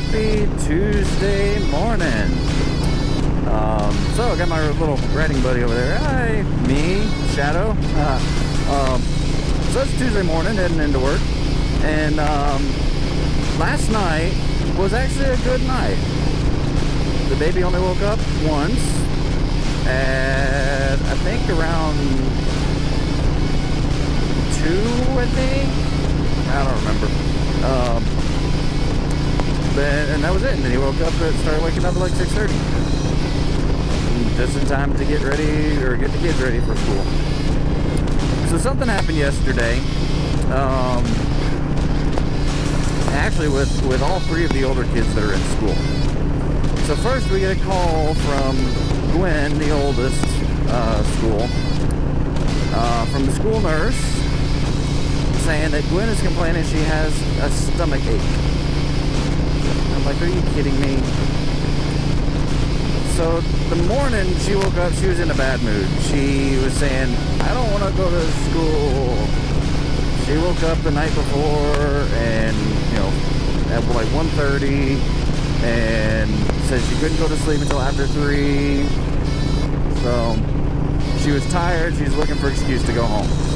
happy Tuesday morning. Um, so I got my little writing buddy over there. Hi, me, Shadow. Uh, um, so it's Tuesday morning, heading into work, and um, last night was actually a good night. The baby only woke up once, at I think around two, I think. I don't remember. Um, and that was it. And then he woke up and started waking up at like 6.30. Just in time to get ready, or get the kids ready for school. So something happened yesterday. Um, actually with, with all three of the older kids that are in school. So first we get a call from Gwen, the oldest uh, school, uh, from the school nurse saying that Gwen is complaining she has a stomach ache. Like, are you kidding me? So the morning she woke up, she was in a bad mood. She was saying, I don't want to go to school. She woke up the night before and, you know, at like 1.30 and said she couldn't go to sleep until after 3. So she was tired. She was looking for excuse to go home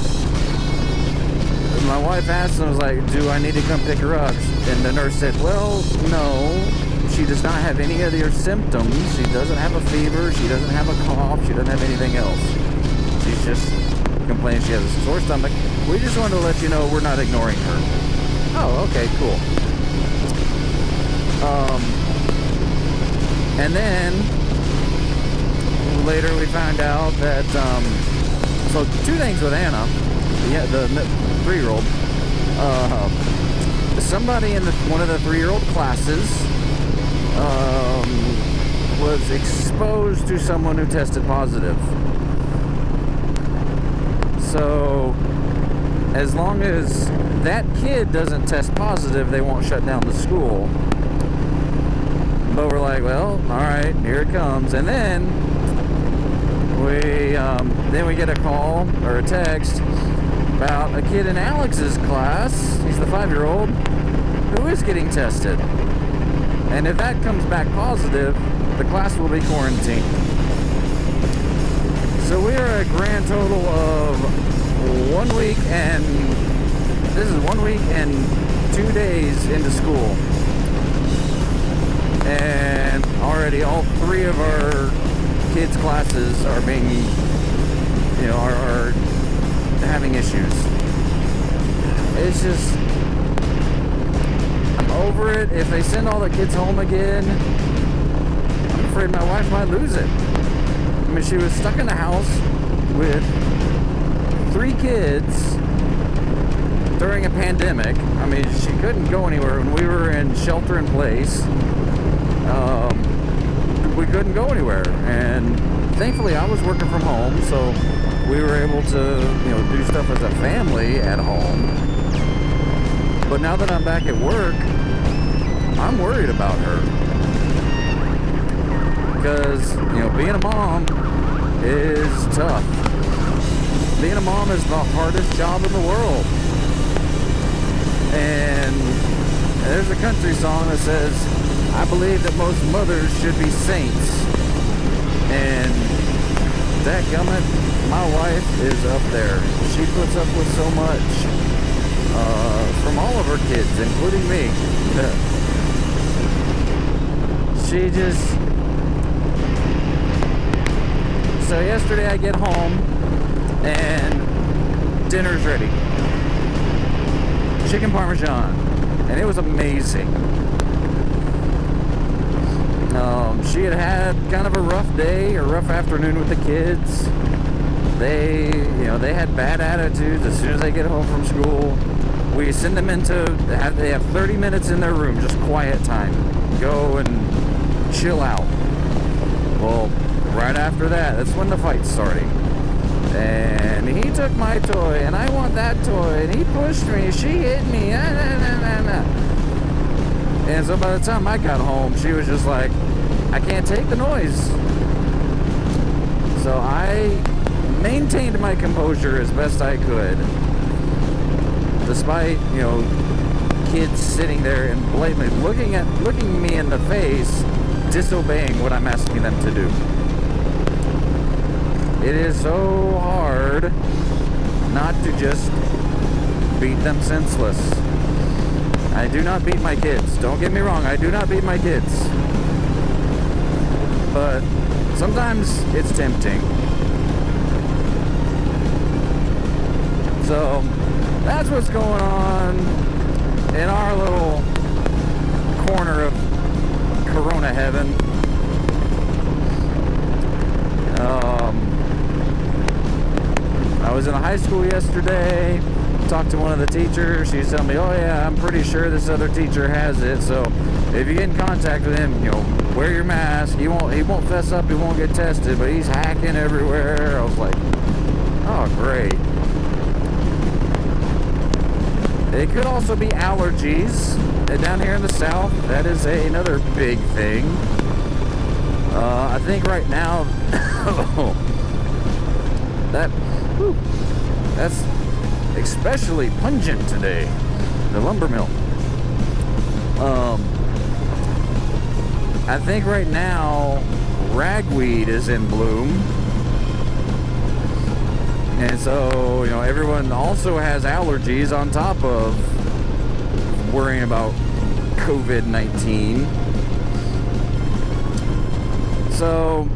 my wife asked and I was like, do I need to come pick her up? And the nurse said, well, no. She does not have any of your symptoms. She doesn't have a fever. She doesn't have a cough. She doesn't have anything else. She's just complaining she has a sore stomach. We just wanted to let you know we're not ignoring her. Oh, okay, cool. Um, and then later we found out that, um, so two things with Anna. Yeah, the three-year-old. Uh, somebody in the, one of the three-year-old classes um, was exposed to someone who tested positive. So, as long as that kid doesn't test positive, they won't shut down the school. But we're like, well, all right, here it comes. And then we um, then we get a call or a text about a kid in Alex's class, he's the five-year-old, who is getting tested. And if that comes back positive, the class will be quarantined. So we are a grand total of one week and this is one week and two days into school. And already all three of our kids' classes are being, you know, are, are having issues. It's just, I'm over it. If they send all the kids home again, I'm afraid my wife might lose it. I mean, she was stuck in the house with three kids during a pandemic. I mean, she couldn't go anywhere. When we were in shelter in place, um, we couldn't go anywhere. And thankfully, I was working from home, so we were able to, you know, do stuff as a family at home. But now that I'm back at work, I'm worried about her. Because, you know, being a mom is tough. Being a mom is the hardest job in the world. And there's a country song that says, I believe that most mothers should be saints. And that gummit, my wife is up there. She puts up with so much uh, from all of her kids, including me. she just... So yesterday I get home and dinner's ready. Chicken Parmesan. And it was amazing. Um, she had had kind of a rough day, a rough afternoon with the kids they, you know, they had bad attitudes as soon as they get home from school. We send them into, they have 30 minutes in their room, just quiet time. Go and chill out. Well, right after that, that's when the fight's starting. And he took my toy, and I want that toy, and he pushed me, she hit me, and so by the time I got home, she was just like, I can't take the noise. So I maintained my composure as best I could, despite, you know, kids sitting there and blatantly looking at looking me in the face, disobeying what I'm asking them to do. It is so hard not to just beat them senseless. I do not beat my kids. Don't get me wrong, I do not beat my kids. But sometimes it's tempting. So that's what's going on in our little corner of Corona heaven. Um, I was in a high school yesterday, talked to one of the teachers. She's telling me, oh yeah, I'm pretty sure this other teacher has it. So if you get in contact with him, you know, wear your mask. He won't, he won't fess up. He won't get tested, but he's hacking everywhere. I was like, oh great. It could also be allergies. And down here in the south, that is a, another big thing. Uh, I think right now, that, whew, that's especially pungent today. The lumber mill. Um, I think right now, ragweed is in bloom. And so, you know, everyone also has allergies on top of worrying about COVID 19. So,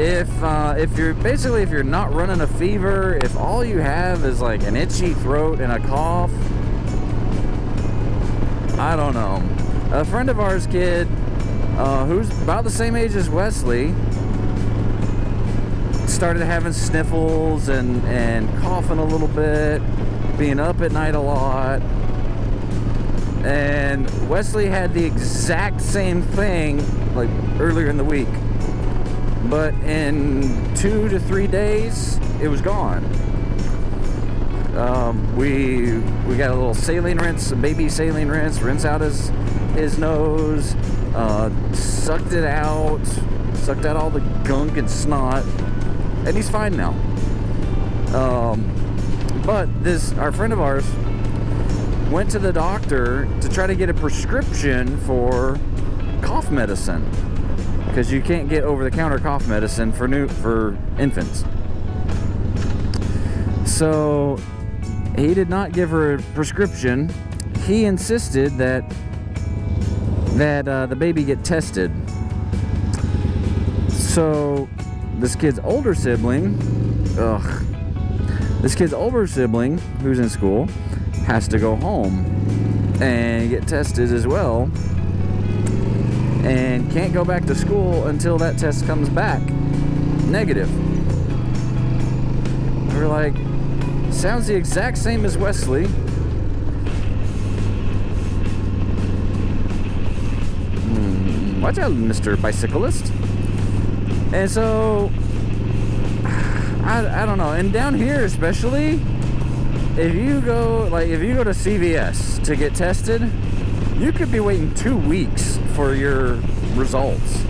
if uh, if you're basically if you're not running a fever, if all you have is like an itchy throat and a cough, I don't know. A friend of ours, kid, uh, who's about the same age as Wesley, started having sniffles and, and coughing a little bit, being up at night a lot. And Wesley had the exact same thing like earlier in the week. But in two to three days, it was gone. Um, we we got a little saline rinse, a baby saline rinse, rinse out his his nose, uh, sucked it out, sucked out all the gunk and snot, and he's fine now. Um, but this, our friend of ours, went to the doctor to try to get a prescription for cough medicine because you can't get over-the-counter cough medicine for new for infants. So he did not give her a prescription. He insisted that that uh, the baby get tested. So this kid's older sibling, ugh, this kid's older sibling who's in school has to go home and get tested as well and can't go back to school until that test comes back negative. We're like, sounds the exact same as Wesley. Hmm, watch out, Mr. Bicyclist. And so, I, I don't know. And down here, especially, if you go like if you go to CVS to get tested, you could be waiting two weeks for your results.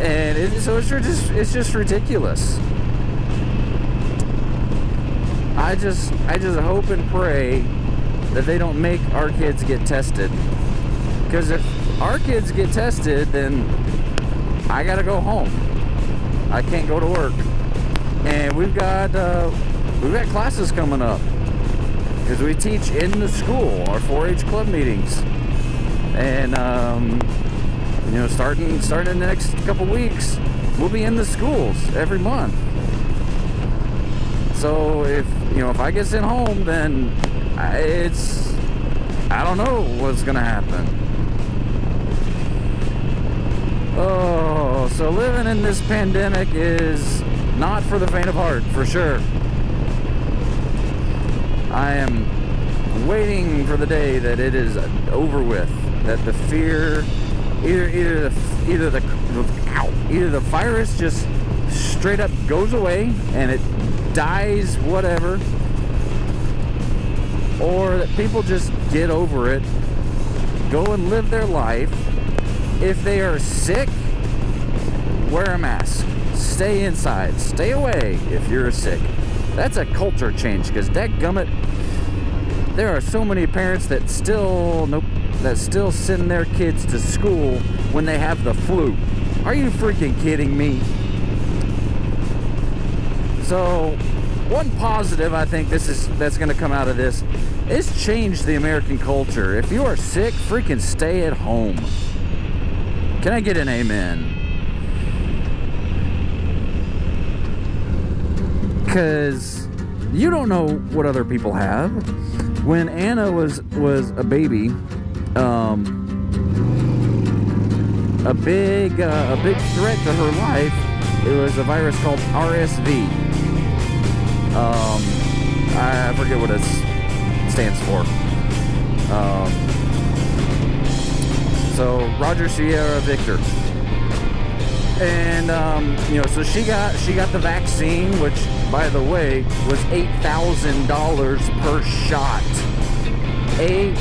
And it, so it's just it's just ridiculous. I just I just hope and pray that they don't make our kids get tested. Because if our kids get tested, then I gotta go home. I can't go to work. And we've got uh, we've got classes coming up because we teach in the school our 4-H club meetings, and um, you know, starting starting in the next couple weeks, we'll be in the schools every month. So if you know if I get sent home, then I, it's I don't know what's gonna happen. Oh, so living in this pandemic is not for the faint of heart, for sure. I am waiting for the day that it is over with, that the fear, either either the either the either the virus just straight up goes away and it dies, whatever, or that people just get over it, go and live their life if they are sick, wear a mask. Stay inside. Stay away if you're sick. That's a culture change because that gummit, there are so many parents that still nope that still send their kids to school when they have the flu. Are you freaking kidding me? So, one positive I think this is that's going to come out of this is change the American culture. If you are sick, freaking stay at home. Can I get an amen? Because you don't know what other people have. When Anna was was a baby, um, a big uh, a big threat to her life. It was a virus called RSV. Um, I forget what it stands for. Um, so Roger Sierra Victor, and um, you know, so she got she got the vaccine, which by the way was eight thousand dollars per shot. Eight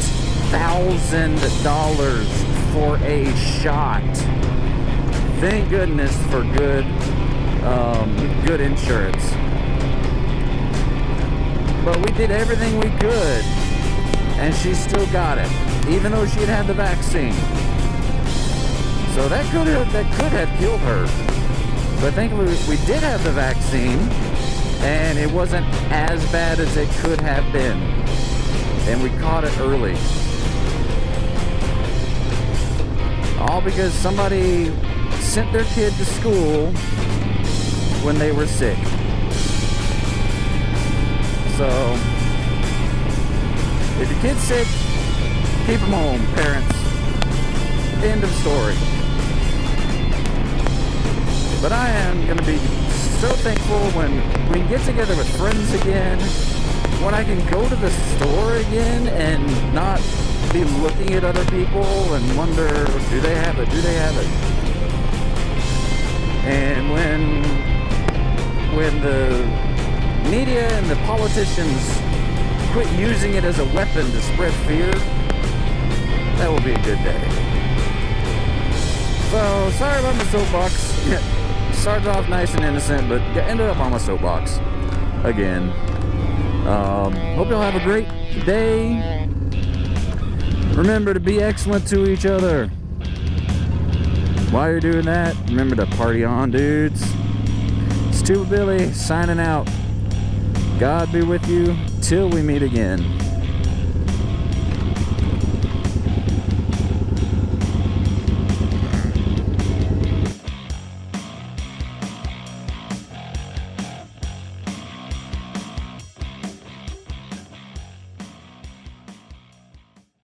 thousand dollars for a shot. Thank goodness for good, um, good insurance. But we did everything we could, and she still got it, even though she had had the vaccine. So that could have that could have killed her. But thankfully we did have the vaccine, and it wasn't as bad as it could have been, and we caught it early. All because somebody sent their kid to school when they were sick. So, if your kid's sick, keep them home, parents. End of story. But I am going to be so thankful when we can get together with friends again, when I can go to the store again and not be looking at other people and wonder, do they have it? Do they have it? And when when the media and the politicians quit using it as a weapon to spread fear, that will be a good day. So sorry about my soapbox. Started off nice and innocent, but ended up on my soapbox again. Um, hope y'all have a great day. Remember to be excellent to each other. While you're doing that, remember to party on, dudes. It's Tuba Billy signing out. God be with you till we meet again.